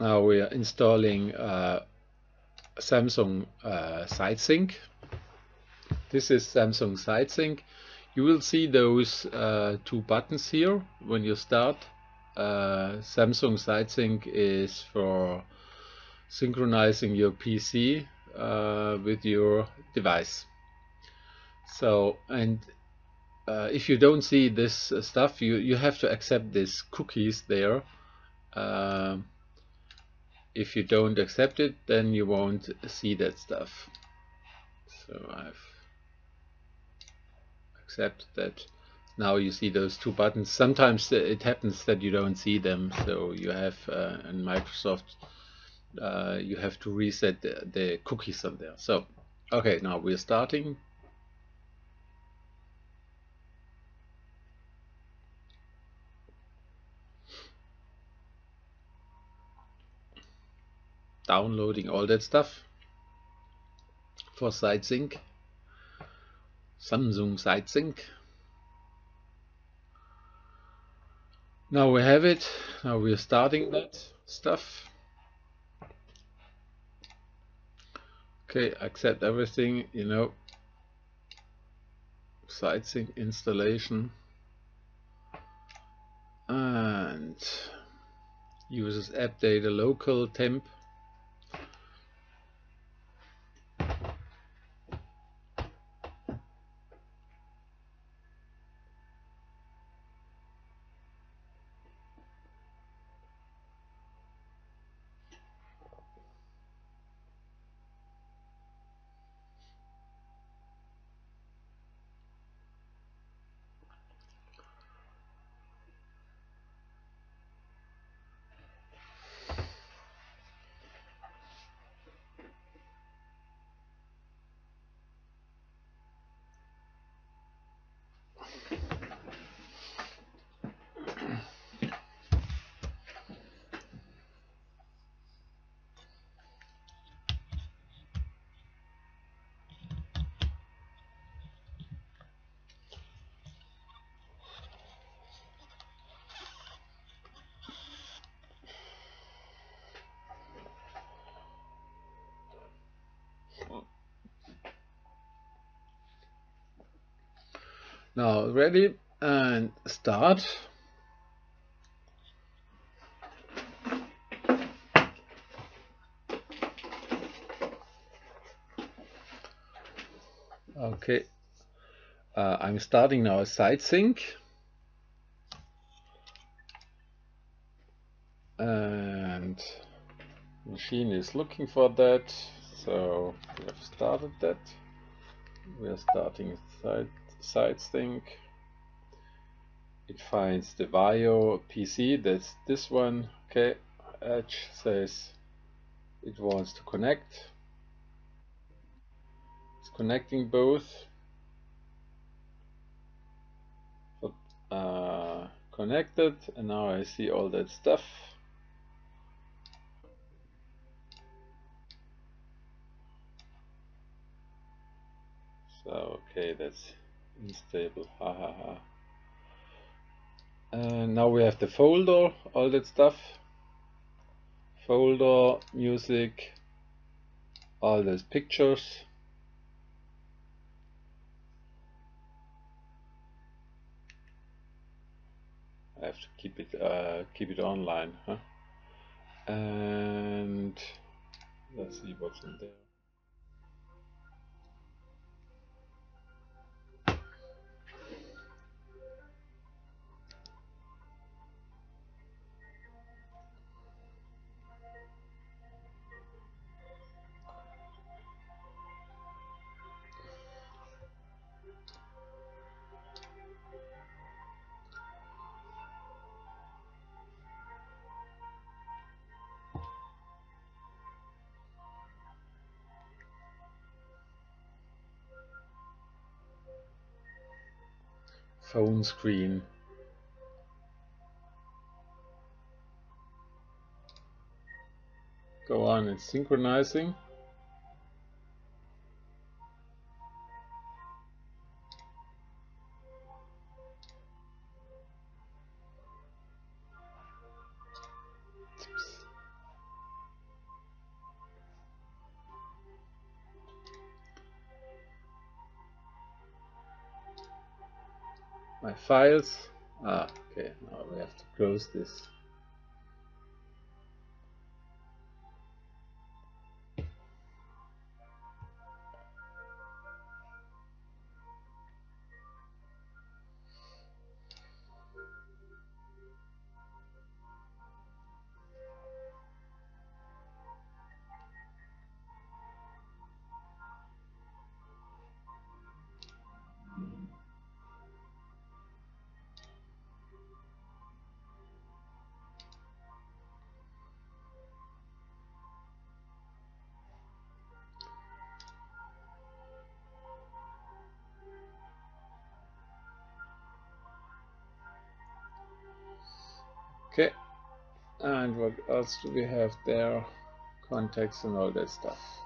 now we are installing uh, Samsung uh, SideSync. This is Samsung SideSync. You will see those uh, two buttons here when you start. Uh, Samsung SideSync is for synchronizing your PC uh, with your device. So, and uh, if you don't see this stuff, you, you have to accept these cookies there. Uh, if you don't accept it, then you won't see that stuff. So I've accepted that. Now you see those two buttons. Sometimes it happens that you don't see them, so you have uh, in Microsoft uh, you have to reset the, the cookies on there. So, okay, now we're starting. Downloading all that stuff for SideSync. Samsung SideSync. Now we have it. Now we're starting that stuff. Okay, accept everything, you know. SideSync installation. And uses app data local temp Now ready and start. Okay, uh, I'm starting now a SideSync. And machine is looking for that, so we have started that. We are starting side SideSync. It finds the VAIO PC, that's this one. Okay, Edge says it wants to connect. It's connecting both. Uh, connected, and now I see all that stuff. So, okay, that's unstable. Ha ha ha. And now we have the folder all that stuff. Folder music all those pictures. I have to keep it uh, keep it online huh? and let's see what's in there phone screen. Go on, it's synchronizing. My files. Ah, okay, now we have to close this. And what else do we have there? Context and all that stuff.